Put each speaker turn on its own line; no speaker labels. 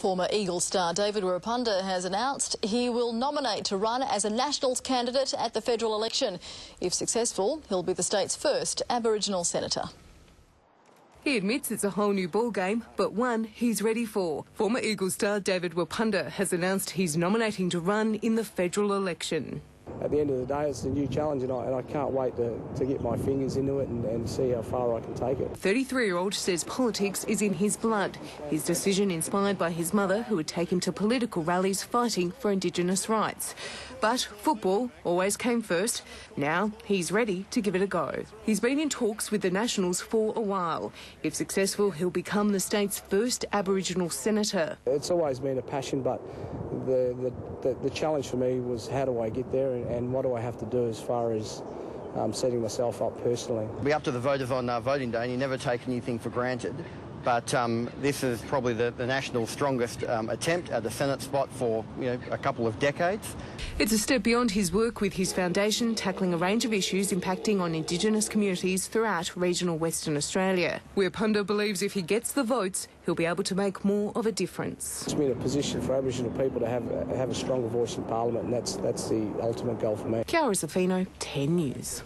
Former Eagle star David Wirrpanda has announced he will nominate to run as a Nationals candidate at the federal election. If successful, he'll be the state's first Aboriginal senator.
He admits it's a whole new ballgame, but one he's ready for. Former Eagle star David Wirrpanda has announced he's nominating to run in the federal election.
At the end of the day, it's a new challenge, and I, and I can't wait to, to get my fingers into it and, and see how far I can take it.
33 year old says politics is in his blood. His decision inspired by his mother, who would take him to political rallies fighting for Indigenous rights. But football always came first. Now he's ready to give it a go. He's been in talks with the Nationals for a while. If successful, he'll become the state's first Aboriginal senator.
It's always been a passion, but the, the, the, the challenge for me was how do I get there and, and what do I have to do as far as um, setting myself up personally.
Be up to the voters on uh, voting day, and you never take anything for granted. But um, this is probably the, the national strongest um, attempt at the Senate spot for you know, a couple of decades.
It's a step beyond his work with his foundation, tackling a range of issues impacting on Indigenous communities throughout regional Western Australia. where Wirrpanda believes if he gets the votes, he'll be able to make more of a difference.
It's been a position for Aboriginal people to have, have a stronger voice in Parliament, and that's, that's the ultimate goal for me.
Chiara Zaffino, 10 News.